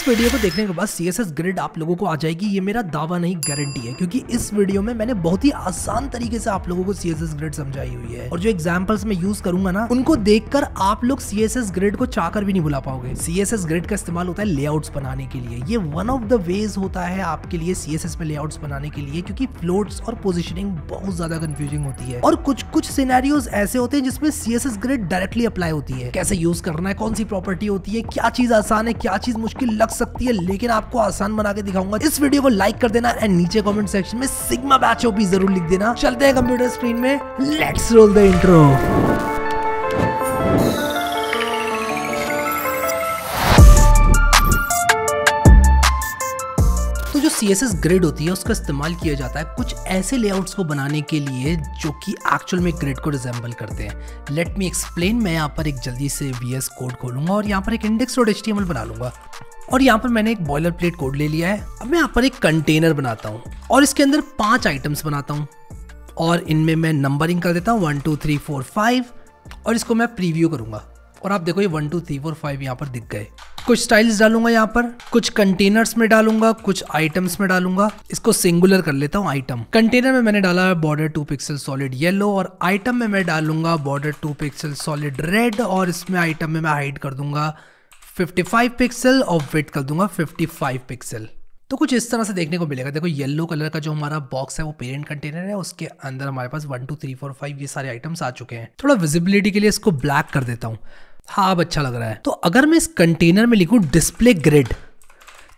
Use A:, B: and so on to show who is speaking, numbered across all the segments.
A: इस वीडियो को देखने के बाद सी एस एस ग्रिड आप लोगों को आ जाएगी। ये मेरा दावा नहीं गारंटी है, क्योंकि इस वीडियो में मैंने बहुत ही आसान तरीके से आप लोगों को सी एस एस ग्रिड समझाई हुई है। और जो एग्जाम्पल्स मैं यूज़ करूँगा ना, उनको देखकर आप लोग सी एस एस ग्रिड को चाहकर भी नहीं भुला पाओगे। सी एस का इस्तेमाल होता है लेआउट्स बनाने के लिए। ये वन ऑफ़ द वेज होता है आपके लिए सी एस एस में लेआउट्स बनाने के लिए, क्योंकि फ्लोट्स और पोजिशनिंग बहुत ज़्यादा कंफ्यूजिंग होती है। और कुछ कुछ सिनेरियोज ऐसे होते हैं जिसमें C S grid directly apply होती है। कैसे यूज़ करना है, कौन सी प्रॉपर्टी होती है, क्या चीज़ आसान है, क्या चीज़ मुश्किल लग सकती है, लेकिन आपको आसान बना के दिखाऊँगा। इस वीडियो को लाइक कर देना एंड नीचे कमेंट सेक्शन में सिग्मा बैच ओपी ज़रूर लिख देना। चलते हैं कंप्यूटर स्क्रीन में। Let's roll the intro C S grid होती है, उसका इस्तेमाल किया जाता है कुछ ऐसे लेआउट्स को बनाने के लिए जो कि एक्चुअल में ग्रिड को रिजेंबल करते हैं। लेट मी एक्सप्लेन मैं यहाँ पर एक जल्दी से वी एस कोड खोलूँगा और यहाँ पर एक इंडेक्स डॉट एच बना लूँगा। और यहाँ पर मैंने एक बॉयलर प्लेट कोड ले लिया है। अब मैं यहाँ पर एक कंटेनर बनाता हूँ और इसके अंदर पाँच आइटम्स बनाता हूँ। और इनमें मैं नंबरिंग कर देता हूँ one two three four five और इसको मैं प्रीव्यू करूँगा। और आप देखो ये one two three four five यहाँ पर दिख गए। कुछ स्टाइल्स डालूँगा यहाँ पर, कुछ कंटेनर्स में डालूँगा, कुछ आइटम्स में डालूँगा। इसको सिंगुलर कर लेता हूँ आइटम कंटेनर में मैंने डाला है border two pixel solid yellow और आइटम में मैं डालूँगा border two pixel solid red और इसमें आइटम में मैं हाइड कर दूँगा। 55 पिक्सल और वेट कर दूँगा 55 पिक्सल तो कुछ इस तरह से देखने को मिलेगा। देखो येलो कलर का जो हमारा बॉक्स है, वो पेरेंट कंटेनर है। उसके अंदर हमारे पास one two three four five ये सारे आइटम्स आ चुके हैं। थोड़ा विजिबिलिटी के लिए इसको ब्लैक कर देता हूँ। हाँ अब अच्छा लग रहा है। तो अगर मैं इस कंटेनर में लिखूँ डिस्प्ले ग्रिड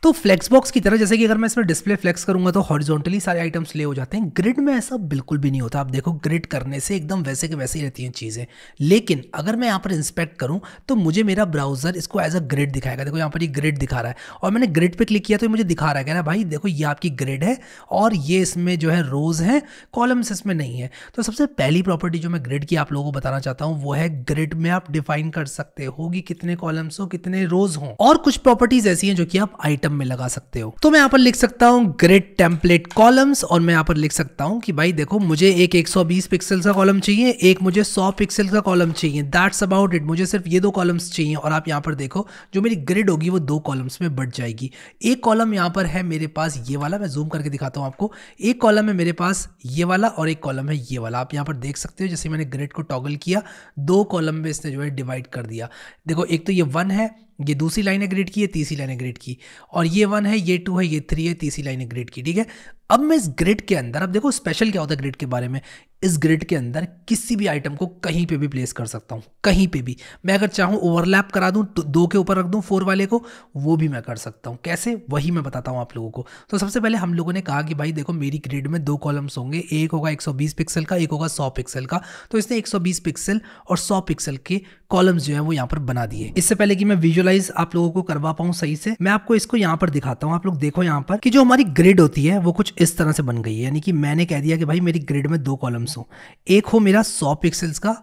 A: तो फ्लेक्स बॉक्स की तरह, जैसे कि अगर मैं इसमें डिस्प्ले फ्लेक्स करूँगा तो हॉरिजॉन्टली सारे आइटम्स ले हो जाते हैं। ग्रिड में ऐसा बिल्कुल भी नहीं होता। आप देखो ग्रिड करने से एकदम वैसे के वैसे ही रहती हैं चीज़ें। लेकिन अगर मैं यहाँ पर इंस्पेक्ट करूँ तो मुझे मेरा ब्राउज़र इसको एज अ ग्रिड दिखाएगा। देखो, यहाँ पर ये ग्रिड दिखा रहा है। और मैंने ग्रिड पर क्लिक किया तो मुझे दिखा रहा है। कह रहा भाई, देखो, ये आपकी ग्रिड है और ये इसमें जो है रोज है कॉलम्स इसमें नहीं है। तो सबसे पहली प्रॉपर्टी जो मैं ग्रिड की आप लोगों को बताना चाहता हूँ, वो है ग्रिड में आप डिफाइन कर सकते हो कितने कॉलम्स हो, कितने रोज हो। और कुछ प्रॉपर्टीज़ ऐसी हैं जो कि आप आइटम में लगा सकते हो। तो मैं यहाँ पर लिख सकता हूँ ग्रिड टेम्पलेट कॉलम्स और मैं यहाँ पर लिख सकता हूँ कि भाई देखो, मुझे एक 120 पिक्सल का कॉलम चाहिए, एक मुझे 100 पिक्सल का कॉलम चाहिए। दैट्स अबाउट इट मुझे सिर्फ़ ये दो कॉलम्स चाहिए और आप यहाँ पर देखो, जो मेरी ग्रिड होगी वो दो कॉलम्स में बढ़ जाएगी। एक कॉलम यहाँ पर है मेरे पास ये वाला, मैं जूम करके दिखाता हूँ आपको। एक कॉलम है मेरे पास ये वाला और एक कॉलम है ये वाला। आप यहाँ पर देख सकते हो, जैसे मैंने ग्रिड को टॉगल किया, दो कॉलम में इसने जो है डिवाइड कर दिया। देखो, एक तो ये वन है ये दूसरी लाइन है ग्रेड की है तीसरी लाइन है ग्रेड की, और ये वन है, ये टू है, ये थ्री है, तीसरी लाइन है ग्रेड की, ठीक है? अब मैं इस ग्रिड के अंदर, अब देखो स्पेशल क्या होता है ग्रिड के बारे में, इस ग्रिड के अंदर किसी भी आइटम को कहीं पे भी प्लेस कर सकता हूँ, कहीं पे भी। मैं अगर चाहूँ ओवरलैप करा दूँ तो दो के ऊपर रख दूँ, फोर वाले को, वो भी मैं कर सकता हूँ। कैसे? वही मैं बताता हूँ आप लोगों को। तो सबसे पहले हम लोगों ने कहा कि भाई देखो, मेरी ग्रिड में दो कॉलम्स होंगे, एक होगा 120 पिक्सल का, एक होगा 100 पिक्सल का। तो इसने 120 पिक्सल और 100 पिक्सल के कॉलम्स जो है वो यहाँ पर बना दिए। इससे पहले कि मैं विजुअलाइज आप लोगों को करवा पाऊँ सही से, मैं आपको इसको यहाँ पर दिखाता हूँ। आप लोग देखो यहाँ पर कि जो हमारी ग्रिड होती है, वो कुछ इस तरह से बन गई है। यानी कि मैंने कह दिया कि भाई मेरी ग्रिड में दो कॉलम्स हो। एक हो मेरा सौ पिक्सल्स का,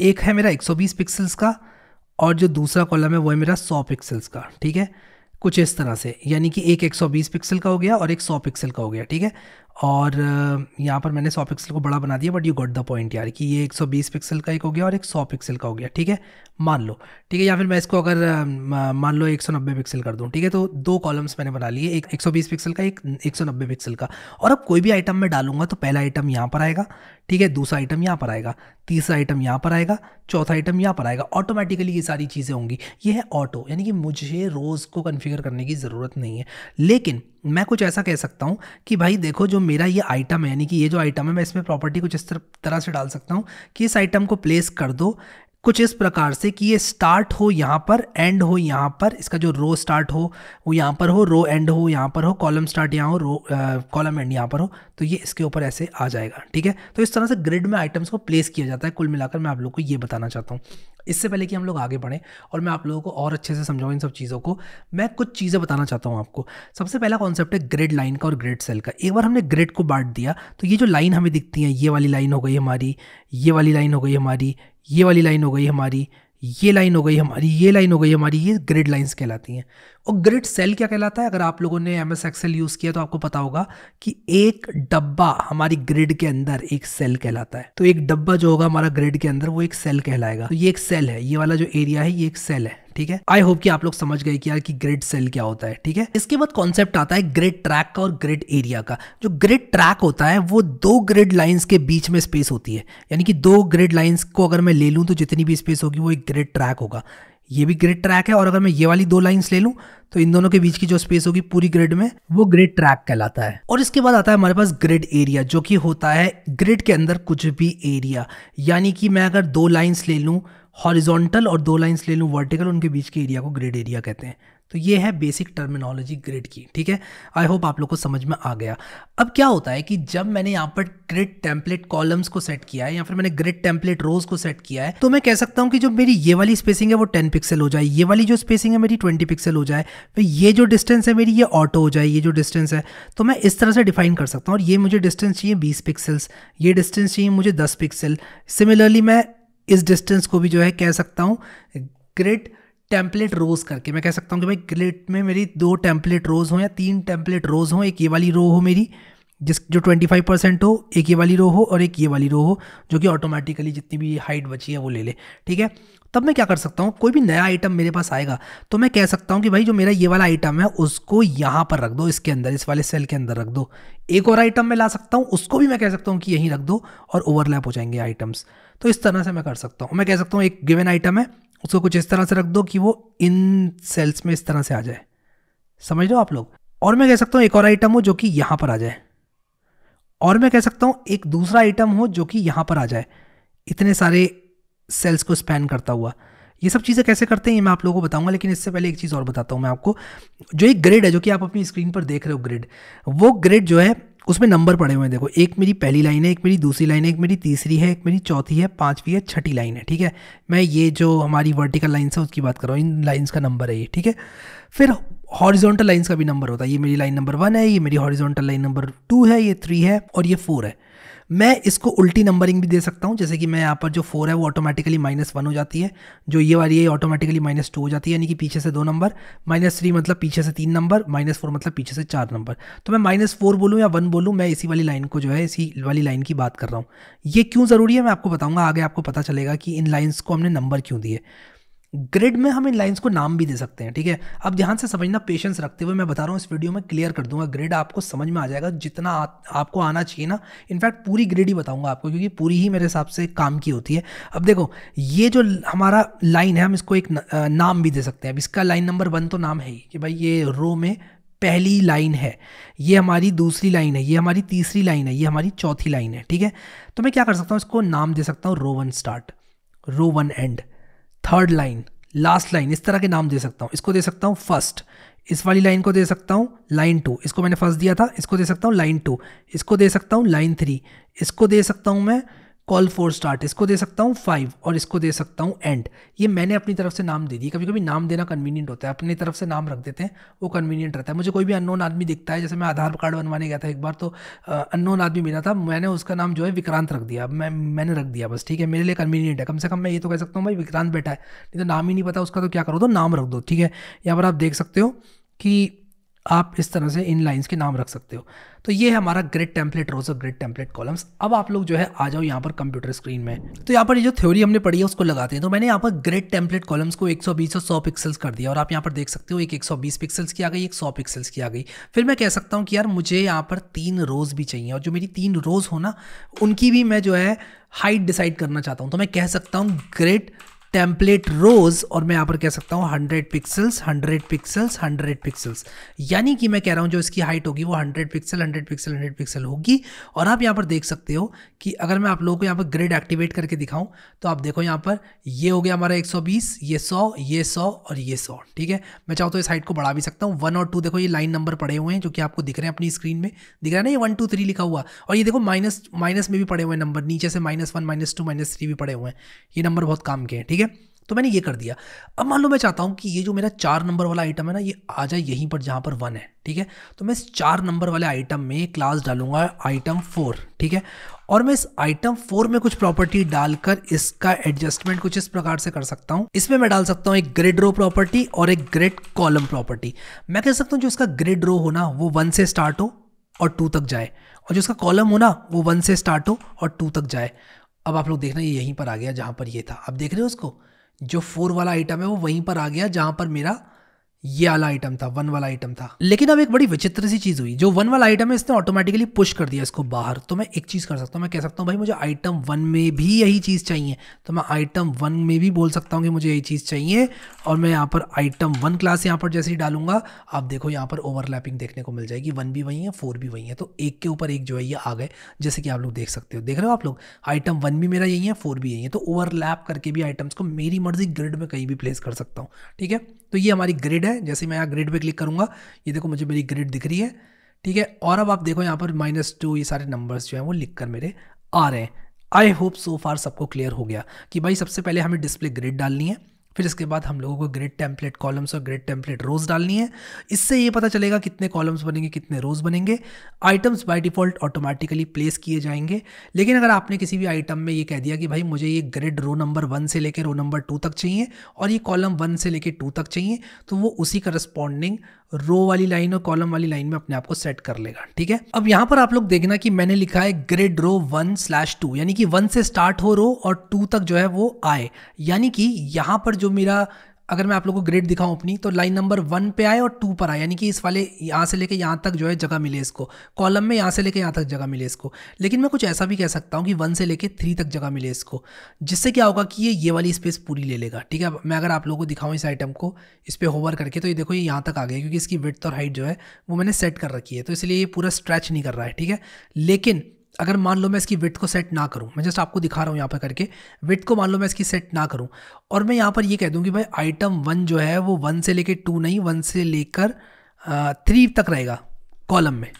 A: एक है मेरा 120 पिक्सल्स का, और जो दूसरा कॉलम है, वो है मेरा 100 पिक्सल्स का, ठीक है? कुछ इस तरह से। यानी कि एक 120 पिक्सल का हो गया और एक 100 पिक्सल का हो गया, ठीक है? और यहाँ पर मैंने 100 पिक्सल को बड़ा बना दिया but you got the point यार कि ये 120 पिक्सल का एक हो गया और एक 100 पिक्सल का हो गया, ठीक है? मान लो, ठीक है? या फिर मैं इसको अगर मान लो 190 पिक्सल कर दूँ, ठीक है? तो दो कॉलम्स मैंने बना लिए, एक 120 पिक्सल का, एक 190 पिक्सल का। और अब कोई भी आइटम मैं डालूँगा तो पहला आइटम यहाँ पर आएगा, ठीक है? दूसरा आइटम यहाँ पर आएगा, तीसरा आइटम यहाँ पर आएगा, चौथा आइटम यहाँ पर आएगा। ऑटोमेटिकली ये सारी चीज़ें होंगी। ये है ऑटो यानी कि मुझे रोज़ को कन्फिगर करने की ज़रूरत नहीं है। लेकिन मैं कुछ ऐसा कह सकता हूँ कि भाई देखो जो मेरा ये आइटम है, यानी कि ये जो आइटम है, मैं इसमें प्रॉपर्टी कुछ इस तरह से डाल सकता हूँ कि इस आइटम को प्लेस कर दो कुछ इस प्रकार से कि ये स्टार्ट हो यहाँ पर एंड हो यहाँ पर, इसका जो रो स्टार्ट हो, वो यहाँ पर हो रो एंड हो यहाँ पर हो कॉलम स्टार्ट यहाँ हो रो कॉलम एंड यहाँ पर हो तो ये इसके ऊपर ऐसे आ जाएगा, ठीक है? तो इस तरह से ग्रिड में आइटम्स को प्लेस किया जाता है, कुल मिलाकर मैं आप लोग को ये बताना चाहता हूँ। इससे पहले कि हम लोग आगे बढ़ें और मैं आप लोगों को और अच्छे से समझाऊँ इन सब चीज़ों को, मैं कुछ चीज़ें बताना चाहता हूँ आपको। सबसे पहला कॉन्सेप्ट है ग्रिड लाइन का और ग्रिड सेल का। एक बार हमने ग्रिड को बांट दिया तो ये जो लाइन हमें दिखती है, ये वाली लाइन हो गई हमारी, ये वाली लाइन हो गई हमारी, ये वाली लाइन हो गई हमारी, ये लाइन हो गई हमारी, ये लाइन हो गई हमारी, ये ग्रिड लाइन्स कहलाती हैं। और ग्रिड सेल क्या कहलाता है? अगर आप लोगों ने एम एस एक्सेल यूज़ किया तो आपको पता होगा कि एक डब्बा हमारी ग्रिड के अंदर एक सेल कहलाता है। तो एक डब्बा जो होगा हमारा ग्रिड के अंदर, वो एक सेल कहलाएगा। तो ये एक सेल है। ये वाला जो एरिया है, ये एक सेल है, ठीक है? आई होप कि आप लोग समझ गए कि यार कि ग्रिड सेल क्या होता है, ठीक है? इसके बाद कॉन्सेप्ट आता है ग्रिड ट्रैक का और ग्रिड एरिया का। जो ग्रिड ट्रैक होता है, वो दो ग्रिड लाइंस के बीच में स्पेस होती है। यानी कि दो ग्रिड लाइंस को अगर मैं ले लूँ तो जितनी भी स्पेस होगी, वो एक ग्रिड ट्रैक होगा। ये भी ग्रिड ट्रैक है और अगर मैं ये वाली दो लाइंस ले लूँ तो इन दोनों के बीच की जो स्पेस होगी पूरी ग्रिड में, वो ग्रिड ट्रैक कहलाता है। और इसके बाद आता है हमारे पास ग्रिड एरिया जो कि होता है ग्रिड के अंदर कुछ भी एरिया यानी कि मैं अगर दो लाइंस ले लूँ हॉरिजॉन्टल और दो लाइंस ले लूँ वर्टिकल उनके बीच के एरिया को ग्रिड एरिया कहते हैं। तो ये है बेसिक टर्मिनोलॉजी ग्रिड की, ठीक है? आई होप आप लोग को समझ में आ गया। अब क्या होता है कि जब मैंने यहाँ पर ग्रिड टेम्पलेट कॉलम्स को सेट किया है या फिर मैंने ग्रिड टेम्पलेट रोज को सेट किया है तो मैं कह सकता हूँ कि जो मेरी ये वाली स्पेसिंग है वो टेन पिक्सल हो जाए, ये वाली जो स्पेसिंग है मेरी ट्वेंटी पिक्सल हो जाए, फिर ये जो डिस्टेंस है मेरी ये ऑटो हो जाए, ये जो डिस्टेंस है तो मैं इस तरह से डिफाइन कर सकता हूँ। और ये मुझे डिस्टेंस चाहिए बीस पिक्सल्स ये डिस्टेंस चाहिए मुझे दस पिक्सल सिमिलरली मैं इस डिस्टेंस को भी जो है कह सकता हूँ ग्रिड टेम्पलेट रोज करके। मैं कह सकता हूँ कि भाई ग्रिड में मेरी दो टेम्पलेट रोज हो या तीन टेम्पलेट रोज हो, एक ये वाली रो हो मेरी, जिस, जो 25 परसेंट हो, एक ये वाली रो हो और एक ये वाली रो हो, जो कि ऑटोमेटिकली जितनी भी हाइट बची है वो ले ले। ठीक है? तब मैं क्या कर सकता हूँ? कोई भी नया आइटम मेरे पास आएगा तो मैं कह सकता हूँ कि भाई जो मेरा ये वाला आइटम है, उसको यहाँ पर रख दो, इसके अंदर, इस वाले सेल के अंदर रख दो। एक और आइटम मैं ला सकता हूँ, उसको भी मैं कह सकता हूँ कि यहीं रख दो और ओवरलैप हो जाएँगे आइटम्स तो इस तरह से मैं कर सकता हूँ। मैं कह सकता हूँ, एक गिवन आइटम है उसको कुछ इस तरह से रख दो कि वो इन सेल्स में इस तरह से आ जाए। समझ लो आप लोग? और मैं कह सकता हूँ एक और आइटम हो जो कि यहाँ पर आ जाए। और मैं कह सकता हूँ एक दूसरा आइटम हो जो कि यहाँ पर आ जाए। इतने सारे सेल्स को स्पैन करता हुआ। ये सब चीज़ें कैसे करते हैं, ये मैं आप लोगों को बताऊँगा, लेकिन इससे पहले एक चीज़ और बताता हूँ मैं आपको। जो एक ग्रिड है, जो कि आप अपनी स्क्रीन पर देख रहे हो ग्रिड वो ग्रिड जो है उसमें नंबर पड़े हुए हैं, देखो, एक मेरी पहली लाइन है, एक मेरी दूसरी लाइन है, एक मेरी तीसरी है, एक मेरी चौथी है, पाँचवीं है, छठी लाइन है, ठीक है? मैं ये जो हमारी वर्टिकल लाइन्स है, उसकी बात कर रहा हूँ, इन लाइन्स का नंबर है ये, ठीक है? फिर हॉरिजॉन्टल लाइन्स का भी नंबर होता है, ये मेरी लाइन नंबर वन है, ये मेरी हॉरिजॉन्टल लाइन नंबर टू है, ये थ्री है, और ये फोर है। मैं इसको उल्टी नंबरिंग भी दे सकता हूँ, जैसे कि मैं यहाँ पर जो फोर है वो ऑटोमेटिकली माइनस वन हो जाती है। जो ये वाली है ऑटोमेटिकली माइनस टू हो जाती है, यानी कि पीछे से दो नंबर माइनस थ्री मतलब पीछे से तीन नंबर माइनस फोर मतलब पीछे से चार नंबर तो मैं माइनस फोर बोलूँ या वन बोलूँ, मैं इसी वाली लाइन को जो है, इसी वाली लाइन की बात कर रहा हूँ। ये क्यों ज़रूरी है, मैं आपको बताऊँगा, आगे आपको पता चलेगा कि इन लाइन्स को हमने नंबर क्यों दिए। ग्रिड में हम इन लाइंस को नाम भी दे सकते हैं ठीक है? अब ध्यान से समझना पेशेंस रखते हुए मैं बता रहा हूँ इस वीडियो में क्लियर कर दूँगा। ग्रिड आपको समझ में आ जाएगा जितना आ, आपको आना चाहिए ना। इनफैक्ट पूरी ग्रिड ही बताऊँगा आपको क्योंकि पूरी ही मेरे हिसाब से काम की होती है। अब देखो ये जो हमारा लाइन है हम इसको एक न, नाम भी दे सकते हैं। अब इसका लाइन नंबर वन तो नाम है ही कि भाई ये रो में पहली लाइन है। ये हमारी दूसरी लाइन है ये हमारी तीसरी लाइन है ये हमारी चौथी लाइन है ठीक है? तो मैं क्या कर सकता हूँ इसको नाम दे सकता हूँ row one start row one end third line last line इस तरह के नाम दे सकता हूँ। इसको दे सकता हूँ फ़र्स्ट इस वाली लाइन को दे सकता हूँ लाइन टू इसको मैंने फ़र्स्ट दिया था, इसको दे सकता हूँ लाइन टू इसको दे सकता हूँ लाइन थ्री इसको दे सकता हूँ मैं कॉल फोर स्टार्ट, इसको दे सकता हूँ फाइव और इसको दे सकता हूँ एंड ये मैंने अपनी तरफ़ से नाम दे दिए कभी कभी नाम देना कन्वीनियंट होता है। अपनी तरफ़ से नाम रख देते हैं, वो कन्वीनियंट रहता है। मुझे कोई भी अननोन आदमी दिखता है, जैसे मैं आधार कार्ड बनवाने गया था एक बार तो अननोन आदमी मिला था, मैंने उसका नाम जो है विक्रांत रख दिया। मैं, मैंने रख दिया बस, ठीक है? मेरे लिए कन्वीनियंट है। कम से कम मैं ये तो कह सकता हूँ, भाई विक्रांत बैठा है, नहीं तो नाम ही नहीं पता, उसका तो क्या करो? तो नाम रख दो, ठीक है? यहाँ पर आप देख सकते हो कि आप इस तरह से इन लाइंस के नाम रख सकते हो। तो ये हमारा ग्रिड टेम्पलेट रोज और ग्रिड टेम्पलेट कॉलम्स अब आप लोग जो है, आ जाओ यहाँ पर कंप्यूटर स्क्रीन में। तो यहाँ पर ये जो थ्योरी हमने पढ़ी है, उसको लगाते हैं। तो मैंने यहाँ पर ग्रिड टेम्पलेट कॉलम्स को 120 और 100 पिक्सल्स कर दिया। और आप यहाँ पर देख सकते हो, एक 120 पिक्सल्स की आ गई, एक 100 पिक्सल्स की आ गई। फिर मैं कह सकता हूँ कि यार, मुझे यहाँ पर तीन रोज भी चाहिए। और जो मेरी तीन रोज हो ना, उनकी भी मैं जो है हाइट डिसाइड करना चाहता हूँ। तो मैं कह सकता हूँ ग्रिड टेम्पलेट रोज और मैं यहाँ पर कह सकता हूँ hundred pixels hundred pixels hundred pixels यानी कि मैं कह रहा हूँ जो इसकी हाइट होगी वो hundred pixel hundred pixel hundred pixel होगी। और आप यहाँ पर देख सकते हो कि अगर मैं आप लोगों को यहाँ पर ग्रेड एक्टिवेट करके दिखाऊँ तो आप देखो यहाँ पर ये हो गया हमारा 120 ये 100 ये 100 और ये 100 ठीक है? मैं चाहूँ तो इस हाइट को बढ़ा भी सकता हूँ। वन और टू देखो, ये लाइन नंबर पड़े हुए हैं जो कि आपको दिख रहे हैं अपनी स्क्रीन में। दिख रहा है ना ये वन टू थ्री लिखा हुआ? और ये देखो माइनस माइनस में भी पड़े हुए हैं नंबर नीचे से minus one minus two minus three भी पड़े हुए हैं। ये नंबर बहुत काम के हैं, ठीक है? तो मैंने ये कर दिया। अब मान लो मैं चाहता हूँ कि ये जो मेरा चार नंबर वाला आइटम है ना, ये आ जाए यहीं पर जहाँ पर वन है, ठीक है? तो मैं इस चार नंबर वाले आइटम में क्लास डालूँगा आइटम फोर ठीक है? और मैं इस आइटम फोर में कुछ प्रॉपर्टी डालकर इसका एडजस्टमेंट कुछ इस प्रकार से कर सकता हूँ। इसमें मैं डाल सकता हूँ एक ग्रिड रो प्रॉपर्टी और एक ग्रिड कॉलम प्रॉपर्टी मैं कह सकता हूँ जो इसका ग्रिड रो हो ना, वो वन से स्टार्ट हो और टू तक जाए। और जो इसका कॉलम हो ना, वो वन से स्टार्ट हो और टू तक जाए। अब आप लोग देखना ये यहीं पर आ गया जहाँ पर ये था। अब देख रहे हो उसको? जो फोर वाला आइटम है, वो वहीं पर आ गया जहाँ पर मेरा ये वाला आइटम था वन वाला आइटम था। लेकिन अब एक बड़ी विचित्र सी चीज़ हुई, जो वन वाला आइटम है, इसने ऑटोमेटिकली पुश कर दिया इसको बाहर। तो मैं एक चीज़ कर सकता हूँ, मैं कह सकता हूँ, भाई, मुझे आइटम वन में भी यही चीज़ चाहिए। तो मैं आइटम वन में भी बोल सकता हूँ कि मुझे यही चीज़ चाहिए, और मैं यहाँ पर आइटम वन क्लास यहाँ पर जैसे ही डालूँगा, आप देखो यहाँ पर ओवरलैपिंग देखने को मिल जाएगी। वन भी वही है फोर भी वही है तो एक के ऊपर एक जो है, ये आ गए, जैसे कि आप लोग देख सकते हो। देख रहे हो आप लोग? आइटम वन भी मेरा यही है फोर भी यही है तो ओवरलैप करके भी आइटम्स को मेरी मर्ज़ी ग्रिड में कहीं भी प्लेस कर सकता हूँ, ठीक है? तो ये हमारी ग्रिड है, जैसे मैं यहाँ ग्रिड पे क्लिक करूँगा, ये देखो मुझे मेरी ग्रिड दिख रही है, ठीक है? और अब आप देखो यहाँ पर माइनस टू ये सारे नंबर्स जो हैं वो लिख कर मेरे आ रहे हैं। आई होप सो फार सबको क्लियर हो गया कि भाई सबसे पहले हमें डिस्प्ले ग्रिड डालनी है। फिर इसके बाद हम लोगों को ग्रिड टेम्पलेट कॉलम्स और ग्रिड टेम्पलेट रोज डालनी है। इससे ये पता चलेगा कितने कॉलम्स बनेंगे, कितने रोज बनेंगे। Items by default automatically place किए जाएँगे। लेकिन अगर आपने किसी भी आइटम में ये कह दिया कि भाई मुझे ये ग्रिड रो नंबर वन से लेकर रो नंबर टू तक चाहिए और ये कॉलम वन से लेकर टू तक चाहिए तो वो उसी करस्पॉन्डिंग रो वाली लाइन और कॉलम वाली लाइन में अपने आप को सेट कर लेगा, ठीक है? अब यहाँ पर आप लोग देखना कि मैंने लिखा है grid row one slash two यानी कि वन से स्टार्ट हो रो और टू तक जो है वो आए। यानी कि यहाँ पर जो मेरा, अगर मैं आप लोगों को ग्रेड दिखाऊँ अपनी तो लाइन नंबर वन पे आए और टू पर आए, यानी कि इस वाले यहाँ से लेके यहाँ तक जो है जगह मिले इसको। कॉलम में यहाँ से लेके यहाँ तक जगह मिले इसको। लेकिन मैं कुछ ऐसा भी कह सकता हूँ कि वन से लेके थ्री तक जगह मिले इसको, जिससे क्या होगा कि ये ये वाली स्पेस पूरी ले लेगा। ठीक है मैं अगर आप लोगों को दिखाऊँ इस आइटम को, इस पर होवर करके तो ये देखो ये यहाँ तक आ गया, क्योंकि इसकी विथ और हाइट जो है, वो मैंने सेट कर रखी है तो इसलिए ये पूरा स्ट्रैच नहीं कर रहा है, ठीक है? लेकिन अगर मान लो मैं इसकी विथ को सेट ना करूँ, मैं जस्ट आपको दिखा रहा हूँ यहाँ पर करके विथ को मान लो मैं इसकी सेट ना करूँ, और मैं यहाँ पर ये कह दूँ कि भाई आइटम वन जो है वो वन से लेकर टू नहीं वन से लेकर थ्री तक रहेगा कॉलम में।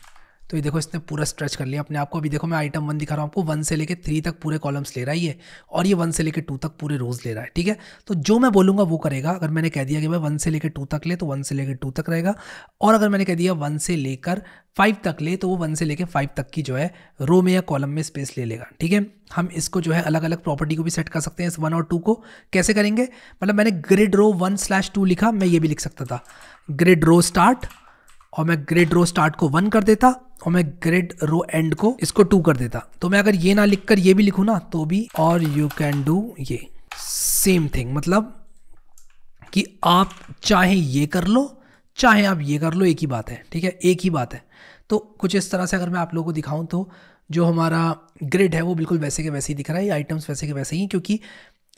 A: तो ये देखो, इसने पूरा स्ट्रेच कर लिया अपने आप को। अभी देखो, मैं आइटम वन दिखा रहा हूँ आपको। वन से लेकर थ्री तक पूरे कॉलम्स ले रहा है ये, और ये वन से लेकर टू तक पूरे रोज ले रहा है, ठीक है? तो जो मैं बोलूँगा वो करेगा। अगर मैंने कह दिया कि भाई वन से लेकर टू तक ले तो वन से लेकर टू तक रहेगा। और अगर मैंने कह दिया वन से लेकर फाइव तक ले तो वो वन से लेकर फाइव तक की जो है रो में या कॉलम में स्पेस ले लेगा, ठीक है? हम इसको जो है अलग अलग प्रॉपर्टी को भी सेट कर सकते हैं इस वन और टू को। कैसे करेंगे? मतलब मैंने grid row one slash two लिखा, मैं ये भी लिख सकता था। ग्रिड रो स्टार्ट और मैं ग्रेड रो स्टार्ट को वन कर देता और मैं ग्रेड रो एंड को इसको टू कर देता। तो मैं अगर ये ना लिखकर ये भी लिखूँ ना तो भी और यू कैन डू ये। सेम थिंग मतलब कि आप चाहे ये कर लो, चाहे आप ये कर लो, एक ही बात है, ठीक है? एक ही बात है। तो कुछ इस तरह से अगर मैं आप लोगों को दिखाऊँ तो जो हमारा ग्रिड है वो बिल्कुल वैसे के वैसे ही दिख रहा है, ये आइटम्स वैसे के वैसे ही, क्योंकि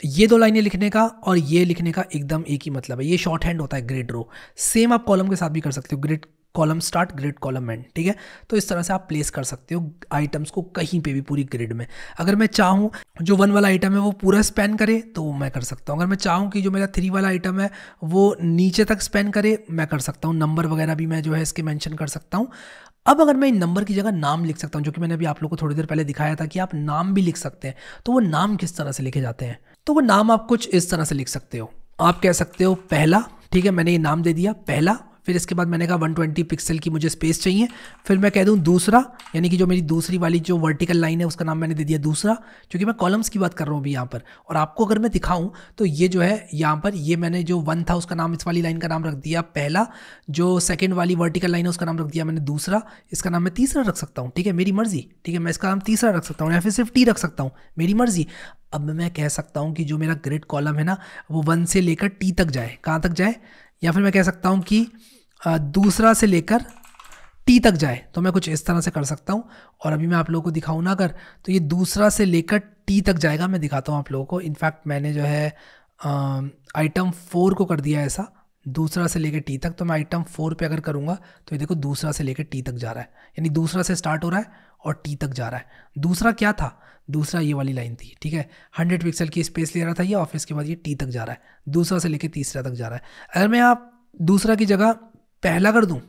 A: ये दो लाइनें लिखने का और ये लिखने का एकदम एक ही मतलब है। ये शॉर्ट हैंड होता है ग्रिड रो सेम आप कॉलम के साथ भी कर सकते हो। Grid column start, grid column end, ठीक है? तो इस तरह से आप प्लेस कर सकते हो आइटम्स को कहीं पे भी पूरी ग्रिड में। अगर मैं चाहूँ जो वन वाला आइटम है, वो पूरा स्पेन करे तो मैं कर सकता हूँ। अगर मैं चाहूँ कि जो मेरा थ्री वाला आइटम है, वो नीचे तक स्पेन करे, मैं कर सकता हूँ। नंबर वगैरह भी मैं जो है इसके मैंशन कर सकता हूँ। अब अगर मैं इन नंबर की जगह नाम लिख सकता हूँ, जो कि मैंने अभी आप लोग को थोड़ी देर पहले दिखाया था कि आप नाम भी लिख सकते हैं तो वो नाम किस तरह से लिखे जाते हैं? तो वो नाम आप कुछ इस तरह से लिख सकते हो। आप कह सकते हो पहला, ठीक है, मैंने ये नाम दे दिया, पहला फिर इसके बाद मैंने कहा 120 पिक्सल की मुझे स्पेस चाहिए। फिर मैं कह दूँ दूसरा, यानी कि जो मेरी दूसरी वाली जो वर्टिकल लाइन है, उसका नाम मैंने दे दिया दूसरा, क्योंकि मैं कॉलम्स की बात कर रहा हूँ अभी यहाँ पर। और आपको अगर मैं दिखाऊँ तो ये जो है यहाँ पर, ये मैंने जो वन था, उसका नाम इस वाली लाइन का नाम रख दिया। पहला, जो सेकेंड वाली वर्टिकल लाइन है, उसका नाम रख दिया मैंने दूसरा। इसका नाम मैं तीसरा रख सकता हूँ, ठीक है? मेरी मर्ज़ी, ठीक है? मैं इसका नाम तीसरा रख सकता हूँ, या फिर सिर्फ़ टी रख सकता हूँ, मेरी मर्ज़ी। अब मैं कह सकता हूँ कि जो मेरा ग्रिड कॉलम है ना, वो वन से लेकर टी तक जाए। कहाँ तक जाए? या फिर मैं कह सकता हूँ कि दूसरा से लेकर टी तक जाए। तो मैं कुछ इस तरह से कर सकता हूँ। और अभी मैं आप लोगों को दिखाऊँ ना अगर तो ये दूसरा से लेकर टी तक जाएगा, मैं दिखाता हूँ आप लोगों को। इनफैक्ट मैंने जो है आइटम फोर को कर दिया ऐसा। दूसरा से लेकर टी तक तो मैं आइटम फोर पे अगर करूँगा तो ये देखो दूसरा से लेकर टी तक जा रहा है। यानी दूसरा से स्टार्ट हो रहा है और टी तक जा रहा है। दूसरा क्या था? दूसरा ये वाली लाइन थी, ठीक है? हंड्रेड पिक्सल की स्पेस ले रहा था ये ऑफ़िस के बाद ये टी तक जा रहा है। दूसरा से लेकर तीसरा तक जा रहा है। अगर मैं आप दूसरा की जगह पहला कर दूँ?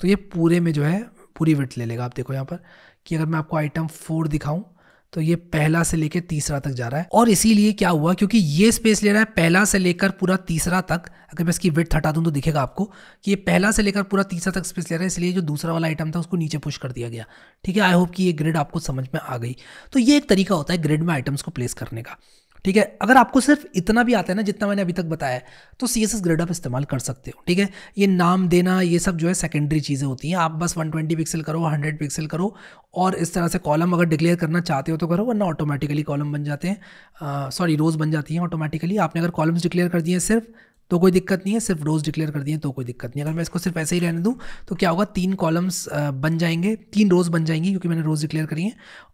A: तो ये पूरे में जो है, पूरी विट ले लेगा। आप देखो यहाँ पर कि अगर मैं आपको आइटम फोर दिखाऊँ तो ये पहला से लेकर तीसरा तक जा रहा है। और इसीलिए क्या हुआ? क्योंकि ये स्पेस ले रहा है पहला से लेकर पूरा तीसरा तक। अगर मैं इसकी वेट हटा दूँ तो दिखेगा आपको कि ये पहला से लेकर पूरा तीसरा तक स्पेस ले रहा है, इसलिए जो दूसरा वाला आइटम था उसको नीचे पुश कर दिया गया। ठीक है? आई होप कि ये ग्रिड आपको समझ में आ गई। तो ये एक तरीका होता है ग्रिड में आइटम्स को प्लेस करने का। ठीक है? अगर आपको सिर्फ़ इतना भी आता है ना, जितना मैंने अभी तक बताया तो सी एस एस ग्रेड आप इस्तेमाल कर सकते हो, ठीक है? ये नाम देना, ये सब जो है सेकेंडरी चीज़ें होती हैं। आप बस 120 पिक्सल करो 100 पिक्सल करो, और इस तरह से कॉलम अगर डिक्लेयर करना चाहते हो तो करो, वरना ऑटोमेटिकली कॉलम बन जाते हैं। सॉरी रोज़ बन जाती हैं ऑटोमेटिकली आपने अगर कॉलम्स डिक्लेयर कर दिए सिर्फ़ तो कोई दिक्कत नहीं है, सिर्फ़ रोज़ डिक्लेयर कर दिए तो कोई दिक्कत नहीं अगर मैं इसको सिर्फ़ ऐसे ही रहने दूँ तो क्या होगा, तीन कॉलम्स बन जाएँगे, तीन रोज़ बन जाएँगी, क्योंकि मैंने रोज़ डिक्लेयर करी है,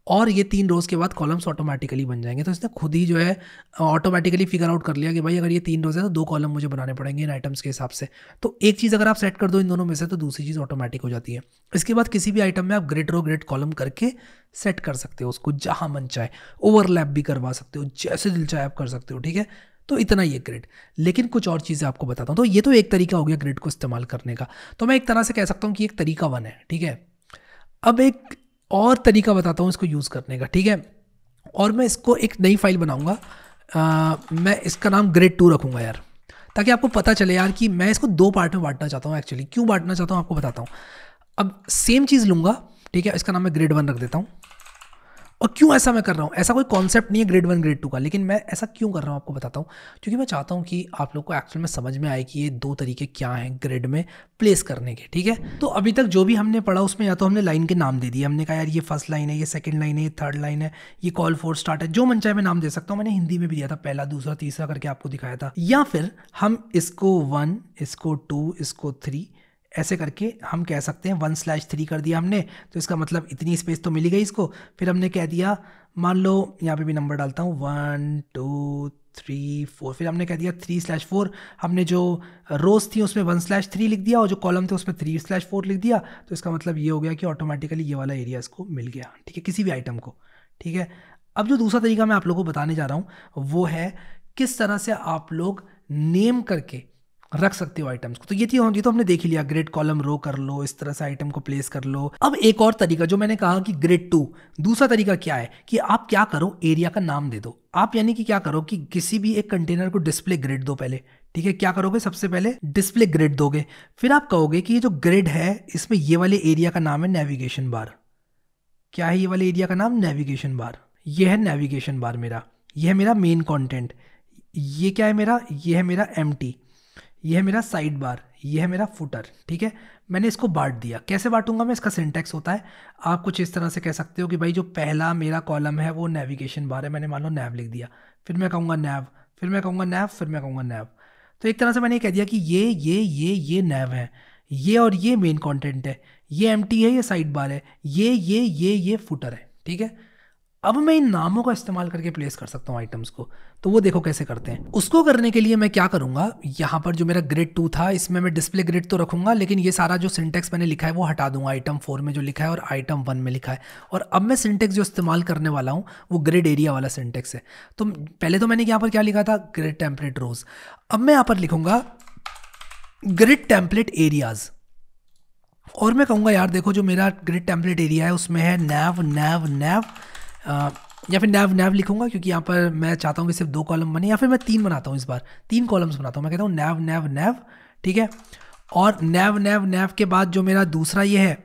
A: और ये तीन रोज़ के बाद कॉलम्स ऑटोमेटिकली बन जाएँगे। तो इसने खुद ही जो है ऑटोमेटिकली फिगर आउट कर लिया कि भाई, अगर ये तीन रोज़ है तो दो कॉलम मुझे बनाने पड़ेंगे इन आइटम्स के हिसाब से। तो एक चीज़ अगर आप सेट कर दो इन दोनों में से तो दूसरी चीज़ ऑटोमेटिक हो जाती है। इसके बाद किसी भी आइटम में आप ग्रेड रो ग्रेड कॉलम करके सेट कर सकते हो, उसको जहाँ मन चाहे। ओवरलैप भी करवा सकते हो, जैसे दिल चाहे आप कर सकते हो, ठीक है? तो इतना है ग्रिड लेकिन कुछ और चीज़ें आपको बताता हूँ। तो ये तो एक तरीका हो गया ग्रिड को इस्तेमाल करने का। तो मैं एक तरह से कह सकता हूँ कि एक तरीका वन है, ठीक है? अब एक और तरीका बताता हूँ इसको यूज़ करने का, ठीक है? और मैं इसको एक नई फ़ाइल बनाऊँगा। मैं इसका नाम ग्रेड टू रखूँगा यार, ताकि आपको पता चले यार कि मैं इसको दो पार्ट में बांटना चाहता हूँ एक्चुअली क्यों बांटना चाहता हूँ आपको बताता हूँ। अब सेम चीज़ लूँगा, ठीक है? इसका नाम मैं ग्रेड वन रख देता हूँ। और क्यों ऐसा मैं कर रहा हूँ? ऐसा कोई कॉन्सेप्ट नहीं है ग्रेड वन ग्रेड टू का, लेकिन मैं ऐसा क्यों कर रहा हूँ आपको बताता हूँ? क्योंकि मैं चाहता हूँ कि आप लोग को एक्चुअल में समझ में आए कि ये दो तरीके क्या हैं ग्रेड में प्लेस करने के, ठीक है? तो अभी तक जो भी हमने पढ़ा उसमें या तो हमने लाइन के नाम दे दिए। हमने कहा, यार, ये फ़र्स्ट लाइन है, ये सेकंड लाइन है, ये थर्ड लाइन है, ये कॉल फोर स्टार्ट है। जो मन चाहे मैं नाम दे सकता हूँ। मैंने हिंदी में भी दिया था, पहला, दूसरा, तीसरा करके आपको दिखाया था। या फिर हम इसको वन इसको टू इसको थ्री ऐसे करके हम कह सकते हैं वन स्लैश थ्री कर दिया हमने तो इसका मतलब इतनी स्पेस तो मिली गई इसको। फिर हमने कह दिया, मान लो यहाँ पे भी नंबर डालता हूँ वन टू थ्री फोर फिर हमने कह दिया थ्री स्लैश फोर हमने जो रोज थी उसमें वन स्लैश थ्री लिख दिया और जो कॉलम थे उसमें थ्री स्लैश फोर लिख दिया। तो इसका मतलब ये हो गया कि ऑटोमेटिकली ये वाला एरिया इसको मिल गया, ठीक है, किसी भी आइटम को, ठीक है। अब जो दूसरा तरीका मैं आप लोगों को बताने जा रहा हूँ, वो है किस तरह से आप लोग नेम करके रख सकते हो आइटम्स को। तो ये थी ये तो हमने देख ही लिया ग्रेड कॉलम रो कर लो, इस तरह से आइटम को प्लेस कर लो। अब एक और तरीका, जो मैंने कहा कि ग्रेड टू दूसरा तरीका क्या है कि आप क्या करो एरिया का नाम दे दो। आप यानी कि क्या करो कि किसी भी एक कंटेनर को डिस्प्ले ग्रेड दो पहले, ठीक है? क्या करोगे सबसे पहले? डिस्प्ले ग्रेड दोगे। फिर आप कहोगे कि ये जो ग्रेड है, इसमें ये वाले एरिया का नाम है नेविगेशन बार क्या है ये वाले एरिया का नाम? नेविगेशन बार ये है नेविगेशन बार मेरा। ये है मेरा मेन कंटेंट ये क्या है मेरा? ये है मेरा एम ये है मेरा साइड बार ये है मेरा फुटर ठीक है? मैंने इसको बांट दिया। कैसे बांटूँगा मैं? इसका सिंटेक्स होता है। आप कुछ इस तरह से कह सकते हो कि भाई जो पहला मेरा कॉलम है, वो नेविगेशन बार है। मैंने मान लो नैव लिख दिया। फिर मैं कहूँगा नैव फिर मैं कहूँगा नैव फिर मैं कहूँगा नैव तो एक तरह से मैंने ये कह दिया कि ये ये ये ये नैव है। ये और ये मेन कॉन्टेंट है। ये एमटी है, ये साइड बार है। ये ये ये ये फुटर है, ठीक है? अब मैं इन नामों का इस्तेमाल करके प्लेस कर सकता हूँ आइटम्स को। तो वो देखो कैसे करते हैं। उसको करने के लिए मैं क्या करूँगा? यहाँ पर जो मेरा ग्रेड टू था, इसमें मैं डिस्प्ले ग्रेड तो रखूँगा, लेकिन ये सारा जो सिंटेक्स मैंने लिखा है वो हटा दूँगा। आइटम फोर में जो लिखा है और आइटम वन में लिखा है। और अब मैं सिंटेक्स जो इस्तेमाल करने वाला हूँ, वो ग्रेड एरिया वाला सिंटेक्स है। तो पहले तो मैंने यहाँ पर क्या लिखा था? ग्रेड टेम्पलेट रोज अब मैं यहाँ पर लिखूँगा ग्रिड टेम्पलेट एरियाज़ और मैं कहूँगा, यार देखो जो मेरा ग्रिड टेम्पलेट एरिया है, उसमें है नैव नैव नैव या फिर नैव नैव लिखूँगा क्योंकि यहाँ पर मैं चाहता हूँ कि सिर्फ़ दो कॉलम बने, या फिर मैं तीन बनाता हूँ इस बार। तीन कॉलम्स बनाता हूँ। मैं कहता हूँ नैव नैव नैव, ठीक है? और नैव नैव नैव के बाद जो मेरा दूसरा ये है,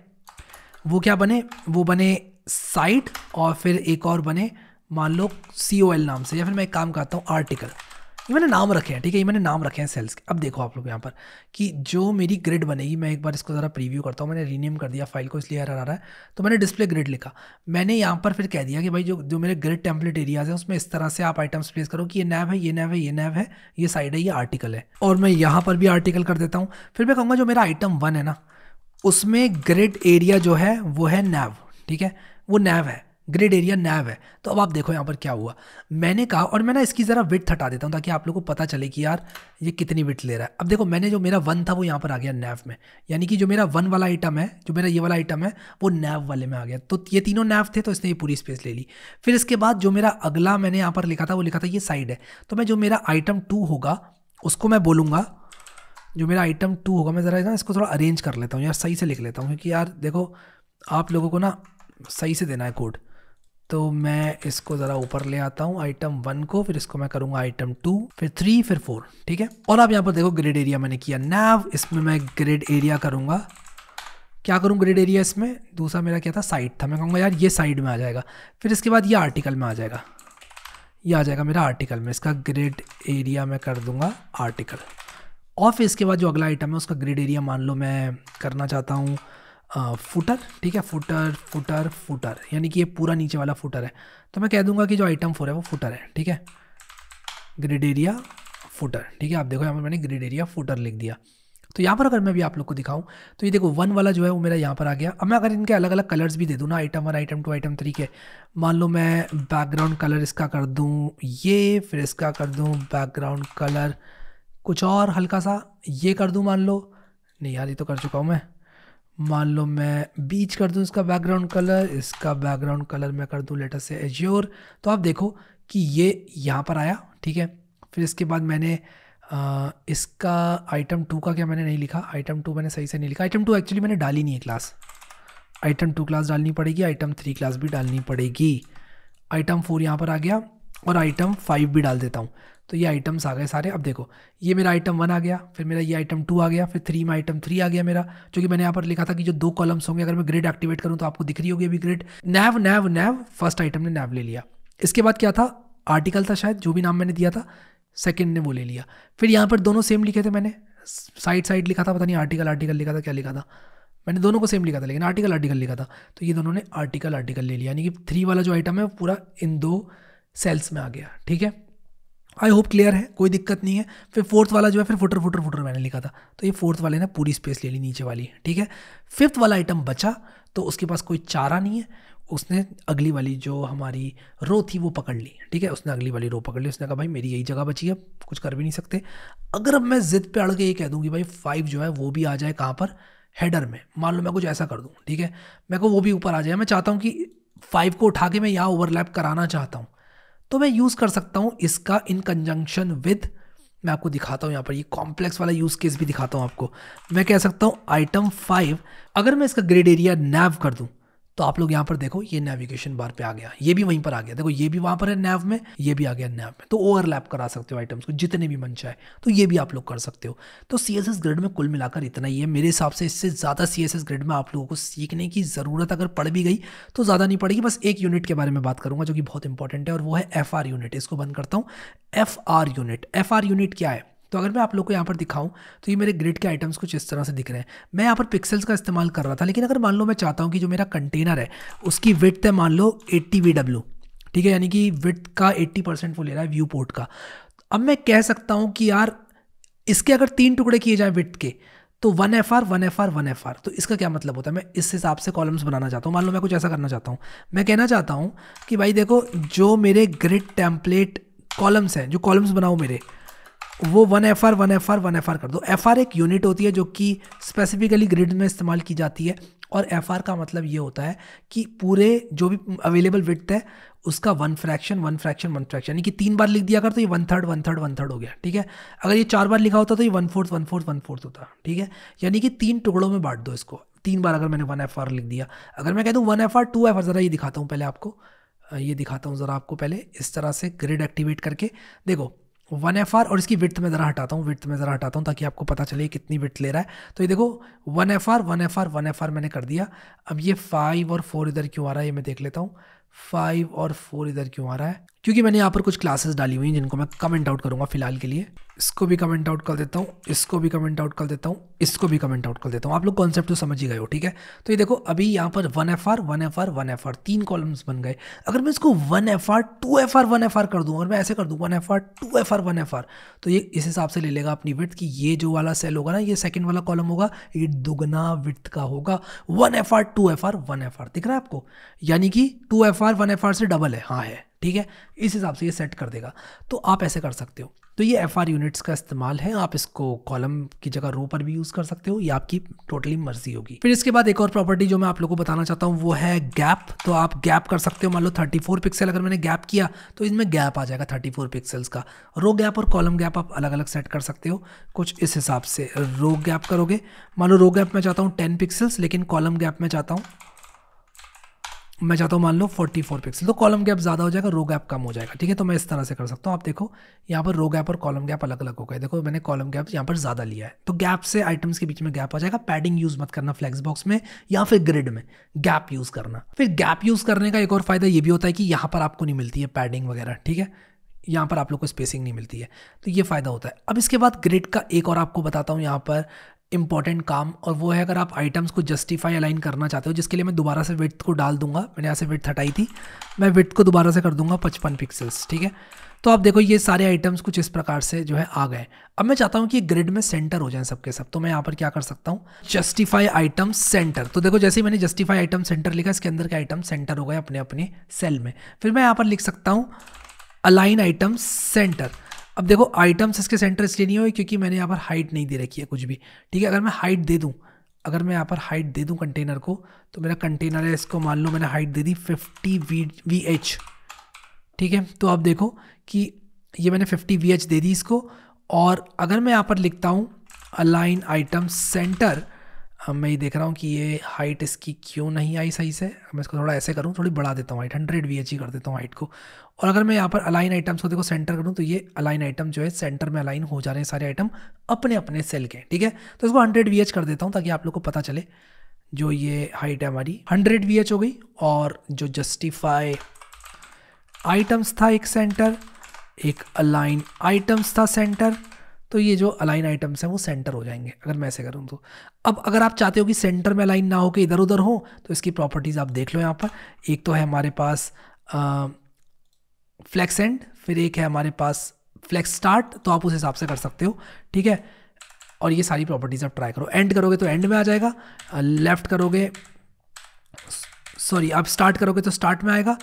A: वो क्या बने? वो बने साइट और फिर एक और बने, मान लो सी ओ एल नाम से। या फिर मैं एक काम करता हूँ आर्टिकल ये मैंने नाम रखे हैं, ठीक है? ये मैंने नाम रखे हैं सेल्स के। अब देखो आप लोग यहाँ पर कि जो मेरी ग्रिड बनेगी, मैं एक बार इसको ज़रा प्रीव्यू करता हूँ। मैंने रीनेम कर दिया फ़ाइल को, इसलिए आ रहा है। तो मैंने डिस्प्ले ग्रिड लिखा। मैंने यहाँ पर फिर कह दिया कि भाई जो जो मेरे ग्रिड टेम्पलेट एरियाज़ है, उसमें इस तरह से आप आइटम्स प्लेस करो कि ये नैव है, ये नैव है, ये नैव है, ये साइड है, ये आर्टिकल है। और मैं यहाँ पर भी आर्टिकल कर देता हूँ। फिर मैं कहूँगा जो मेरा आइटम वन है ना, उसमें ग्रिड एरिया जो है, वो है नैव ठीक है? वो नैव है। ग्रिड एरिया नैव है। तो अब आप देखो यहाँ पर क्या हुआ। मैंने कहा, और मैं ना इसकी ज़रा विथ हटा देता हूँ ताकि आप लोगों को पता चले कि यार ये कितनी विथ ले रहा है। अब देखो, मैंने जो मेरा वन था वो यहाँ पर आ गया नैव में। यानी कि जो मेरा वन वाला आइटम है, जो मेरा ये वाला आइटम है, वो नैव वाले में आ गया। तो ये तीनों नैव थे तो इसने ये पूरी स्पेस ले ली। फिर इसके बाद जो मेरा अगला मैंने यहाँ पर लिखा था, वो लिखा था ये साइड है। तो मैं जो मेरा आइटम टू होगा, उसको मैं बोलूँगा, जो मेरा आइटम टू होगा, मैं ज़रा ना इसको थोड़ा अरेंज कर लेता हूँ। यार सही से लिख लेता हूँ, क्योंकि यार देखो, आप लोगों को ना सही से देना है कोड तो मैं इसको ज़रा ऊपर ले आता हूँ आइटम वन को, फिर इसको मैं करूँगा आइटम टू फिर थ्री फिर फोर ठीक है? और आप यहाँ पर देखो ग्रेड एरिया मैंने किया। नैव इसमें मैं ग्रेड एरिया करूँगा। क्या करूँ ग्रेड एरिया इसमें? दूसरा मेरा क्या था? साइड था। मैं कहूँगा, यार, ये साइड में आ जाएगा। फिर इसके बाद ये आर्टिकल में आ जाएगा। ये आ जाएगा मेरा आर्टिकल में। इसका ग्रेड एरिया मैं कर दूँगा आर्टिकल और फिर इसके बाद जो अगला आइटम है, उसका ग्रेड एरिया मान लो मैं करना चाहता हूँ। फुटर, ठीक है? फुटर फुटर फुटर, यानी कि ये पूरा नीचे वाला फुटर है। तो मैं कह दूँगा कि जो आइटम फोर है वो फुटर है, ठीक है? ग्रिड एरिया फुटर ठीक है? आप देखो, यहाँ पर मैंने ग्रिड एरिया फुटर लिख दिया। तो यहाँ पर अगर मैं भी आप लोग को दिखाऊँ तो ये देखो वन वाला जो है वो मेरा यहाँ पर आ गया। अब मैं अगर इनके अलग अलग कलर्स भी दे दूँ ना item one item two item three के, मान लो मैं बैकग्राउंड कलर इसका कर दूँ, ये फिर इसका कर दूँ बैकग्राउंड कलर कुछ और हल्का सा, ये कर दूँ मान लो। नहीं यार, ये तो कर चुका हूँ मैं। मान लो मैं बीच कर दूँ इसका बैकग्राउंड कलर इसका बैकग्राउंड कलर मैं कर दूँ लेटर से एज्योर तो आप देखो कि ये यहाँ पर आया ठीक है? फिर इसके बाद मैंने आ, इसका आइटम टू का क्या मैंने नहीं लिखा? आइटम टू मैंने सही से नहीं लिखा। आइटम टू एक्चुअली मैंने डाली नहीं है क्लास आइटम टू क्लास डालनी पड़ेगी आइटम थ्री क्लास भी डालनी पड़ेगी. आइटम फोर यहाँ पर आ गया। और आइटम फाइव भी डाल देता हूँ। तो ये आइटम्स आ गए सारे। अब देखो, ये मेरा आइटम वन आ गया, फिर मेरा ये आइटम टू आ गया, फिर थ्री में आइटम थ्री आ गया मेरा, जो कि मैंने यहाँ पर लिखा था कि जो दो कॉलम्स होंगे, अगर मैं ग्रेड एक्टिवेट करूँ तो आपको दिख रही होगी अभी ग्रेड नैव नैव नैव फ़र्स्ट आइटम ने नैव ले लिया। इसके बाद क्या था? आर्टिकल था शायद, जो भी नाम मैंने दिया था सेकेंड ने वो ले लिया। फिर यहाँ पर दोनों सेम लिखे थे मैंने। साइड साइड लिखा था, पता नहीं आर्टिकल आर्टिकल लिखा था, क्या लिखा था। मैंने दोनों को सेम लिखा था, लेकिन आर्टिकल आर्टिकल लिखा था। तो ये दोनों ने आर्टिकल आर्टिकल ले लिया। यानी कि थ्री वाला जो आइटम है पूरा इन दो सेल्स में आ गया। ठीक है? आई होप क्लियर है, कोई दिक्कत नहीं है। फिर फोर्थ वाला जो है, फिर फुटर फुटर फुटर मैंने लिखा था। तो ये फोर्थ वाले ने पूरी स्पेस ले ली नीचे वाली। ठीक है? फिफ्थ वाला आइटम बचा तो उसके पास कोई चारा नहीं है। उसने अगली वाली जो हमारी रो थी, वो पकड़ ली। ठीक है? उसने अगली वाली रो पकड़ ली। उसने कहा, भाई, मेरी यही जगह बची है कुछ कर भी नहीं सकते। अगर अब मैं जिद पे अड़ के ये कह दूँ कि, भाई फाइव जो है, वो भी आ जाए कहाँ पर? हेडर में। मान लो मैं कुछ ऐसा कर दूँ, ठीक है? मैं को वो भी ऊपर आ जाए। मैं चाहता हूँ कि फाइव को उठा के मैं यहाँ ओवरलैप कराना चाहता हूँ। तो मैं यूज़ कर सकता हूँ इसका इन कंजंक्शन विद मैं आपको दिखाता हूँ यहाँ पर, ये कॉम्प्लेक्स वाला यूज़ केस भी दिखाता हूँ आपको। मैं कह सकता हूँ आइटम फाइव अगर मैं इसका ग्रेड एरिया नैव कर दूँ तो आप लोग यहाँ पर देखो, ये नेविगेशन बार पे आ गया। ये भी वहीं पर आ गया। देखो, ये भी वहाँ पर है नैव में, ये भी आ गया नैव में। तो ओवरलैप करा सकते हो आइटम्स को, जितने भी मन चाहे। तो ये भी आप लोग कर सकते हो। तो सी एस एस ग्रेड में कुल मिलाकर इतना ही है। मेरे हिसाब से इससे ज़्यादा सी एस एस ग्रेड में आप लोगों को सीखने की ज़रूरत अगर पड़ भी गई तो ज़्यादा नहीं पड़ेगी। बस एक यूनिट के बारे में बात करूँगा, जो कि बहुत इंपॉर्टेंट है, और वो है एफ़ आर यूनिट इसको बंद करता हूँ। F R unit F R unit क्या है? तो अगर मैं आप लोग को यहाँ पर दिखाऊँ तो ये मेरे ग्रिड के आइटम्स कुछ इस तरह से दिख रहे हैं। मैं यहाँ पर पिक्सल्स का इस्तेमाल कर रहा था, लेकिन अगर मान लो मैं चाहता हूँ कि जो मेरा कंटेनर है, उसकी विथ है मान लो एट्टी वी डब्ल्यू ठीक है? यानी कि विथ का एट्टी परसेंट वो ले रहा है व्यू पोर्ट का। अब मैं कह सकता हूँ कि यार, इसके अगर तीन टुकड़े किए जाए विथ के तो one F R one F R one F R तो इसका क्या मतलब होता है? मैं इस हिसाब से कॉलम्स बनाना चाहता हूँ। मान लो मैं कुछ ऐसा करना चाहता हूँ। मैं कहना चाहता हूँ कि भाई देखो, जो मेरे ग्रिड टेम्पलेट कॉलम्स हैं, जो कॉलम्स बनाओ मेरे वो one F R one F R one F R कर दो। एफ़ आर एक यूनिट होती है जो कि स्पेसिफिकली ग्रिड में इस्तेमाल की जाती है और एफ़ आर का मतलब ये होता है कि पूरे जो भी अवेलेबल विथ है, उसका one fraction one fraction one fraction यानी कि तीन बार लिख दिया कर तो ये one third one third one third हो गया, ठीक है? अगर ये चार बार लिखा होता तो ये one fourth one fourth one fourth होता, ठीक है? यानी कि तीन टुकड़ों में बांट दो इसको। तीन बार अगर मैंने वन एफ़ आर लिख दिया। अगर मैं कह दूँ one F R two F R ज़रा ये दिखाता हूँ पहले आपको। ये दिखाता हूँ ज़रा आपको पहले इस तरह से ग्रिड एक्टिवेट करके। देखो वन एफ़ आर और इसकी विथ में ज़रा हटाता हूँ विथ में ज़रा हटाता हूँ ताकि आपको पता चले कितनी विथ ले रहा है। तो ये देखो one F R one F R one F R मैंने कर दिया। अब ये फाइव और फोर इधर क्यों आ रहा है, ये मैं देख लेता हूँ। फाइव और फोर इधर क्यों आ रहा है क्योंकि मैंने यहाँ पर कुछ क्लासेस डाली हुई हैं जिनको मैं कमेंट आउट करूँगा फ़िलहाल के लिए इसको भी कमेंट आउट कर देता हूँ इसको भी कमेंट आउट कर देता हूँ इसको भी कमेंट आउट कर देता हूँ आप लोग कॉन्सेप्ट तो समझ ही गए हो ठीक है तो ये देखो अभी यहाँ पर one F R one F R one F R तीन कॉलम्स बन गए अगर मैं इसको one F R two F R one F R कर दूँ अगर मैं ऐसे कर दूँ one F R two F R one F R तो ये इस हिसाब से ले लेगा अपनी विथ कि ये जो वाला सेल होगा ना ये सेकेंड वाला कॉलम होगा ये दुगना विथ का होगा one F R two F R one F R दिख रहा है आपको यानी कि two F R one F R से डबल है। हाँ है। ठीक है? इस हिसाब से ये सेट कर देगा। तो आप ऐसे कर सकते हो। तो ये एफ़ आर यूनिट्स का इस्तेमाल है। आप इसको कॉलम की जगह रो पर भी यूज़ कर सकते हो। ये आपकी टोटली मर्ज़ी होगी। फिर इसके बाद एक और प्रॉपर्टी जो मैं आप लोगों को बताना चाहता हूँ, वो है गैप तो आप गैप कर सकते हो। मान लो 34 पिक्सल अगर मैंने गैप किया तो इसमें गैप आ जाएगा 34 पिक्सल्स का। रो गैप और कॉलम गैप आप अलग अलग सेट कर सकते हो। कुछ इस हिसाब से रो गैप करोगे। मान लो रो गैप में चाहता हूँ टेन पिक्सल्स लेकिन कॉलम गैप में चाहता हूँ मैं चाहता हूँ मान लो 44 पिक्सल तो कॉलम गैप ज़्यादा हो जाएगा रो गैप कम हो जाएगा, ठीक है? तो मैं इस तरह से कर सकता हूँ। आप देखो, यहाँ पर रो गैप और कॉलम गैप अलग अलग हो गए। देखो, मैंने कॉलम गैप यहाँ पर ज़्यादा लिया है। तो गैप से आइटम्स के बीच में गैप आ जाएगा। पैडिंग यूज़ मत करना फ्लैक्स बॉक्स में, या फिर ग्रिड में। गैप यूज़ करना। फिर गैप यूज़ करने का एक और फ़ायदा ये भी होता है कि यहाँ पर आपको नहीं मिलती है पैडिंग वगैरह, ठीक है? यहाँ पर आप लोग को स्पेसिंग नहीं मिलती है। तो ये फ़ायदा होता है। अब इसके बाद ग्रिड का एक और आपको बताता हूँ यहाँ पर। इंपॉर्टेंट काम, और वो है अगर आप आइटम्स को जस्टिफाई अलाइन करना चाहते हो, जिसके लिए मैं दोबारा से विथ को डाल दूँगा। मैंने यहाँ से विथ हटाई थी। मैं विथ को दोबारा से कर दूँगा पचपन पिक्सल्स ठीक है? तो आप देखो, ये सारे आइटम्स कुछ इस प्रकार से जो है आ गए। अब मैं चाहता हूँ कि ग्रिड में सेंटर हो जाए सबके सब तो मैं यहाँ पर क्या कर सकता हूँ? जस्टिफाई आइटम सेंटर तो देखो, जैसे ही मैंने जस्टिफाई आइटम सेंटर लिखा, इसके अंदर के आइटम सेंटर हो गए अपने अपने सेल में। फिर मैं यहाँ पर लिख सकता हूँ अलाइन आइटम सेंटर अब देखो आइटम्स इसके सेंटर इसलिए नहीं हुए क्योंकि मैंने यहाँ पर हाइट नहीं दे रखी है कुछ भी। ठीक है, अगर मैं हाइट दे दूँ, अगर मैं यहाँ पर हाइट दे दूँ कंटेनर को तो मेरा कंटेनर है, इसको मान लो मैंने हाइट दे दी फिफ्टी वी वी एच ठीक है तो आप देखो कि ये मैंने फिफ्टी वी एच दे दी इसको, और अगर मैं यहाँ पर लिखता हूँ अलाइन आइटम सेंटर अब मैं ये देख रहा हूँ कि ये हाइट इसकी क्यों नहीं आई सही से? मैं इसको थोड़ा ऐसे करूँ, थोड़ी बढ़ा देता हूँ हाइट हंड्रेड वी एच ही कर देता हूँ हाइट को। और अगर मैं यहाँ पर अलाइन आइटम्स को देखो सेंटर करूँ तो ये अलाइन आइटम जो है सेंटर में अलाइन हो जा रहे हैं सारे आइटम अपने अपने सेल के, ठीक है? तो इसको हंड्रेड वी एच कर देता हूँ ताकि आप लोग को पता चले जो ये हाइट है हमारी। हंड्रेड वी एच हो गई और जो जस्टिफाई आइटम्स था एक सेंटर एक अलाइन आइटम्स था सेंटर तो ये जो अलाइन आइटम्स हैं वो सेंटर हो जाएँगे, अगर मैं ऐसे करूँ तो। अब अगर आप चाहते हो कि सेंटर में अलाइन ना हो के इधर उधर हो तो इसकी प्रॉपर्टीज़ आप देख लो यहाँ पर। एक तो है हमारे पास फ्लैक्स एंड फिर एक है हमारे पास फ्लैक्स स्टार्ट तो आप उस हिसाब से कर सकते हो, ठीक है? और ये सारी प्रॉपर्टीज़ आप ट्राई करो। एंड करोगे तो एंड में आ जाएगा लेफ़्ट करोगे सॉरी आप स्टार्ट करोगे तो स्टार्ट में आएगा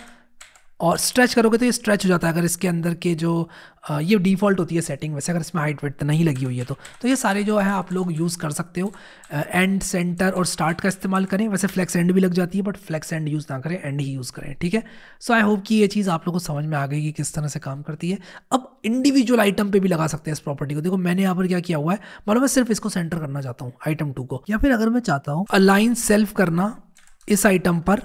A: और स्ट्रेच करोगे तो ये स्ट्रेच हो जाता है अगर इसके अंदर के जो ये डिफ़ॉल्ट होती है सेटिंग वैसे अगर इसमें हाइट वेट नहीं लगी हुई है तो। तो ये सारे जो है आप लोग यूज़ कर सकते हो। एंड सेंटर और स्टार्ट का इस्तेमाल करें। वैसे फ्लैक्स एंड भी लग जाती है बट फ्लैक्स एंड यूज़ ना करें एंड ही यूज़ करें, ठीक है? सो आई होप कि ये चीज़ आप लोग को समझ में आ गई कि किस तरह से काम करती है। अब इंडिविजुअल आइटम पर भी लगा सकते हैं इस प्रॉपर्टी को। देखो, मैंने यहाँ पर क्या किया हुआ है? मानो मैं सिर्फ़ इसको सेंटर करना चाहता हूँ आइटम टू को। या फिर अगर मैं चाहता हूँ अलाइन सेल्फ करना इस आइटम पर।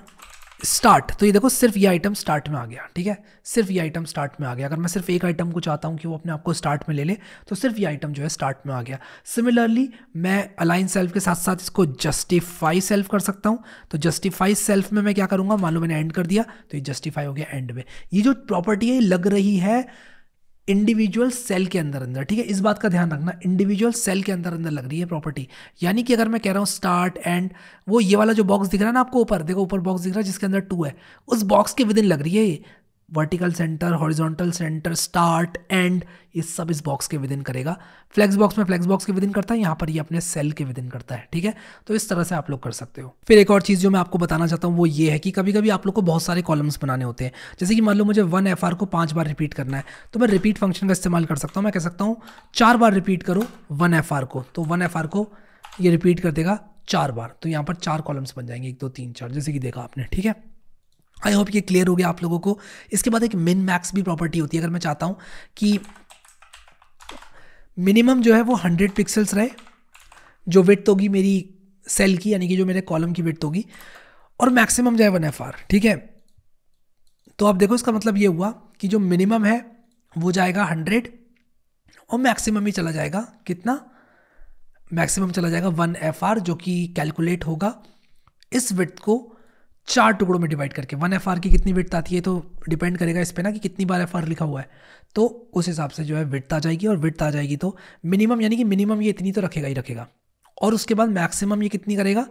A: स्टार्ट तो ये देखो सिर्फ़ ये आइटम स्टार्ट में आ गया, ठीक है? सिर्फ़ ये आइटम स्टार्ट में आ गया। अगर मैं सिर्फ़ एक आइटम को चाहता हूँ कि वो अपने आप को स्टार्ट में ले ले तो सिर्फ़ ये आइटम जो है स्टार्ट में आ गया। सिमिलरली मैं अलाइन सेल्फ के साथ साथ इसको जस्टिफाई सेल्फ कर सकता हूँ। तो जस्टिफाई सेल्फ में मैं क्या करूँगा? मान लो मैंने एंड कर दिया तो ये जस्टिफाई हो गया एंड में। ये जो प्रॉपर्टी है लग रही है इंडिविजुअल सेल के अंदर अंदर, ठीक है? इस बात का ध्यान रखना इंडिविजुअल सेल के अंदर अंदर लग रही है प्रॉपर्टी यानी कि अगर मैं कह रहा हूँ स्टार्ट एंड वो ये वाला जो बॉक्स दिख रहा है ना आपको ऊपर, देखो ऊपर बॉक्स दिख रहा है जिसके अंदर टू है, उस बॉक्स के विदिन लग रही है ये। Vertical centre horizontal centre start end ये सब इस बॉक्स के विद इन करेगा। फ्लेक्स बॉक्स में फ्लेक्स बॉक्स के विद इन करता है, यहाँ पर ये अपने सेल के विद इन करता है, ठीक है? तो इस तरह से आप लोग कर सकते हो। फिर एक और चीज़ जो मैं आपको बताना चाहता हूँ, वो ये है कि कभी कभी आप लोग को बहुत सारे कॉलम्स बनाने होते हैं। जैसे कि मान लो मुझे वन एफ़ को पाँच बार रिपीट करना है तो मैं रिपीट फ़ंक्शन का इस्तेमाल कर सकता हूँ। मैं कह सकता हूँ, चार बार रिपीट करो वन एफ़ को तो वन एफ़ को ये रिपीट कर देगा चार बार। तो यहाँ पर चार कॉलम्स बन जाएँगे, एक, दो, तीन, चार, जैसे कि देखा आपने, ठीक है? आई होप ये क्लियर हो गया आप लोगों को। इसके बाद एक मिन मैक्स भी प्रॉपर्टी होती है, अगर मैं चाहता हूँ कि मिनिमम जो है वो हंड्रेड पिक्सल्स रहे, जो विथ होगी मेरी सेल की, यानी कि जो मेरे कॉलम की विथ होगी, और मैक्सिमम जो है वन एफ़ आर ठीक है? तो आप देखो इसका मतलब ये हुआ कि जो मिनिमम है, वो जाएगा हंड्रेड और मैक्सिमम ही चला जाएगा कितना? मैक्सिमम चला जाएगा वन एफ़ आर जो कि कैलकुलेट होगा इस विथ को चार टुकड़ों में डिवाइड करके। वन एफआर की कितनी विट आती है तो डिपेंड करेगा इस पर ना कि कितनी बार एफआर लिखा हुआ है। तो उस हिसाब से जो है विट आ जाएगी और विट आ जाएगी तो मिनिमम यानी कि मिनिमम ये इतनी तो रखेगा ही रखेगा। और उसके बाद मैक्सिमम ये कितनी करेगा?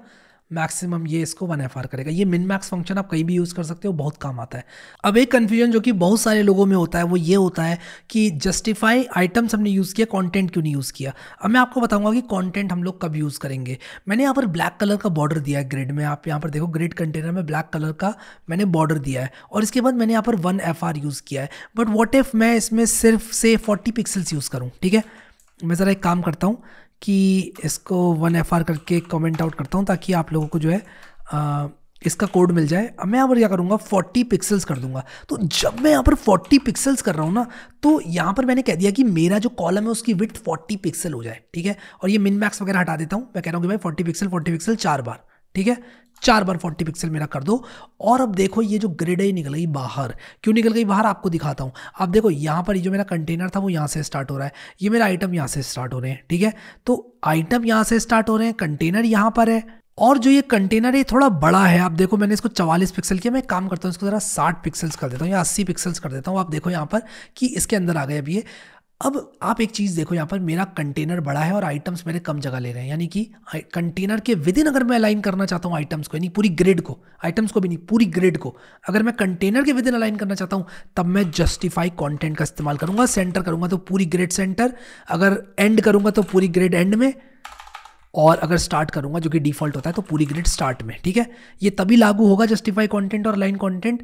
A: मैक्सिमम ये इसको वन एफ़ करेगा। ये मिन मैक्स फ़ंक्शन आप कहीं भी यूज़ कर सकते हो, बहुत काम आता है। अब एक कन्फ्यूज़न जो कि बहुत सारे लोगों में होता है, वो ये होता है कि जस्टिफाई आइटम्स हमने यूज़ किया कंटेंट क्यों नहीं यूज़ किया? अब मैं आपको बताऊँगा कि कंटेंट हम लोग कब यूज़ करेंगे। मैंने यहाँ पर ब्लैक कलर का बॉर्डर दिया है ग्रिड में। आप यहाँ पर देखो ग्रिड कंटेनर में ब्लैक कलर का मैंने बॉर्डर दिया है। और इसके बाद मैंने यहाँ पर वन एफ़ यूज़ किया है। बट वॉट इफ़ मैं इसमें सिर्फ़ से फोर्टी पिक्सल्स यूज़ करूँ? ठीक है? मैं ज़रा एक काम करता हूँ। कि इसको वन एफ़ आर करके कमेंट आउट करता हूँ ताकि आप लोगों को जो है आ, इसका कोड मिल जाए। अब मैं यहाँ पर क्या करूँगा? 40 पिक्सल्स कर दूँगा। तो जब मैं यहाँ पर 40 पिक्सल्स कर रहा हूँ ना तो यहाँ पर मैंने कह दिया कि मेरा जो कॉलम है उसकी विथ 40 पिक्सल हो जाए ठीक है? और ये मिन मैक्स वगैरह हटा देता हूँ। मैं कह रहा हूँ कि भाई 40 पिक्सल 40 पिक्सल चार बार ठीक है? चार बार फोर्टी पिक्सल मेरा कर दो। और अब देखो, ये जो ग्रिड है निकल गई बाहर। क्यों निकल गई बाहर? आपको दिखाता हूँ। अब देखो, यहाँ पर जो मेरा कंटेनर था, वो यहाँ से स्टार्ट हो रहा है। ये मेरा आइटम यहाँ से स्टार्ट हो रहे हैं, ठीक है? तो आइटम यहाँ से स्टार्ट हो रहे हैं कंटेनर यहाँ पर है। और जो ये कंटेनर है थोड़ा बड़ा है। आप देखो, मैंने इसको चवालीस पिक्सल किया। मैं काम करता हूँ, इसको ज़रा साठ पिक्सल्स कर देता हूँ या अस्सी पिक्सल्स कर देता हूँ। आप देखो यहाँ पर कि इसके अंदर आ गए अभी ये। अब आप एक चीज़ देखो, यहाँ पर मेरा कंटेनर बड़ा है और आइटम्स मेरे कम जगह ले रहे हैं। यानी कि कंटेनर के विद इन अगर मैं अलाइन करना चाहता हूँ आइटम्स को, यानी पूरी ग्रिड को आइटम्स को भी नहीं, पूरी ग्रिड को, अगर मैं कंटेनर के विद इन अलाइन करना चाहता हूँ, तब मैं जस्टिफाई कॉन्टेंट का इस्तेमाल करूँगा सेंटर करूँगा तो पूरी ग्रिड सेंटर अगर एंड करूँगा तो पूरी ग्रिड एंड में, और अगर स्टार्ट करूँगा जो कि डिफ़ॉल्ट होता है तो पूरी ग्रिड स्टार्ट में, ठीक है? ये तभी लागू होगा जस्टिफाई कंटेंट और लाइन कंटेंट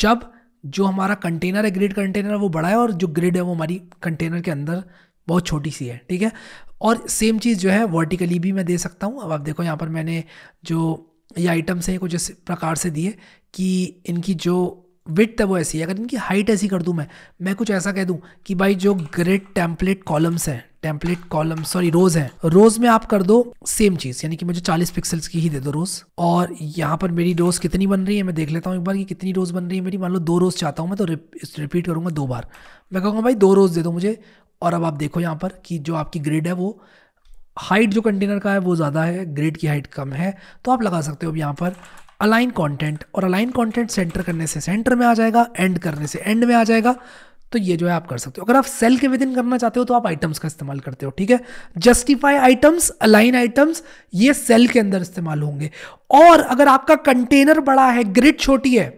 A: जब जो हमारा कंटेनर है ग्रिड कंटेनर वो बड़ा है और जो ग्रिड है वो हमारी कंटेनर के अंदर बहुत छोटी सी है, ठीक है? और सेम चीज़ जो है वर्टिकली भी मैं दे सकता हूँ। अब आप देखो, यहाँ पर मैंने जो ये आइटम्स हैं, कुछ इस प्रकार से दिए कि इनकी जो विथ है वो ऐसी है। अगर इनकी हाइट ऐसी कर दूँ मैं मैं कुछ ऐसा कह दूँ कि भाई जो ग्रिड टेम्पलेट कॉलम्स हैं टेम्पलेट कॉलम सॉरी रोज है। रोज में आप कर दो सेम चीज़, यानी कि मुझे 40 पिक्सल्स की ही दे दो रोज और यहाँ पर मेरी रोज कितनी बन रही है, मैं देख लेता हूँ एक बार कि कितनी रोज बन रही है मेरी। मान लो दो रोज चाहता हूँ मैं तो रिपीट करूँगा दो बार। मैं कहूँगा, भाई, दो रोज दे दो मुझे। और अब आप देखो यहाँ पर कि जो आपकी ग्रिड है वो हाइट जो कंटेनर का है वो ज़्यादा है ग्रेड की हाइट कम है। तो आप लगा सकते हो अब यहाँ पर अलाइन कंटेंट और अलाइन कंटेंट सेंटर करने से सेंटर में आ जाएगा एंड करने से एंड में आ जाएगा। तो ये जो है आप कर सकते हो। अगर आप सेल के विद इन करना चाहते हो तो आप आइटम्स का इस्तेमाल करते हो, ठीक है? जस्टिफाई आइटम्स अलाइन आइटम्स ये सेल के अंदर इस्तेमाल होंगे। और अगर आपका कंटेनर बड़ा है ग्रिड छोटी है,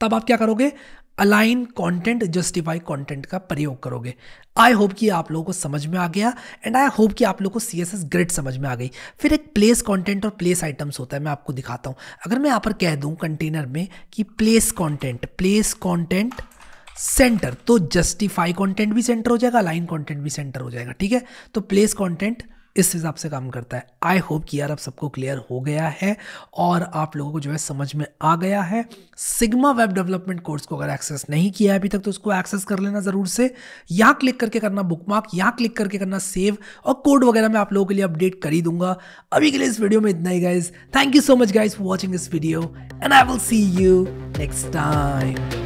A: तब आप क्या करोगे? अलाइन कंटेंट जस्टिफाई कंटेंट का प्रयोग करोगे। आई होप कि आप लोगों को समझ में आ गया एंड आई होप कि आप लोगों को सी एस एस ग्रिड समझ में आ गई। फिर एक प्लेस कंटेंट और प्लेस आइटम्स होता है, मैं आपको दिखाता हूँ। अगर मैं यहाँ पर कह दूँ कंटेनर में कि place content place content center तो जस्टिफाई कंटेंट भी सेंटर हो जाएगा लाइन कंटेंट भी सेंटर हो जाएगा, ठीक है? तो प्लेस कंटेंट इस हिसाब से काम करता है। आई होप कि यार अब सबको क्लियर हो गया है और आप लोगों को जो है समझ में आ गया है। सिग्मा वेब डेवलपमेंट कोर्स को अगर एक्सेस नहीं किया है अभी तक तो उसको एक्सेस कर लेना ज़रूर से। यहाँ क्लिक करके करना बुकमार्क यहाँ क्लिक करके करना सेव और कोड वगैरह मैं आप लोगों के लिए अपडेट कर ही दूँगा। अभी के लिए इस वीडियो में इतना ही guys thank you so much guys for watching this video and I will see you next time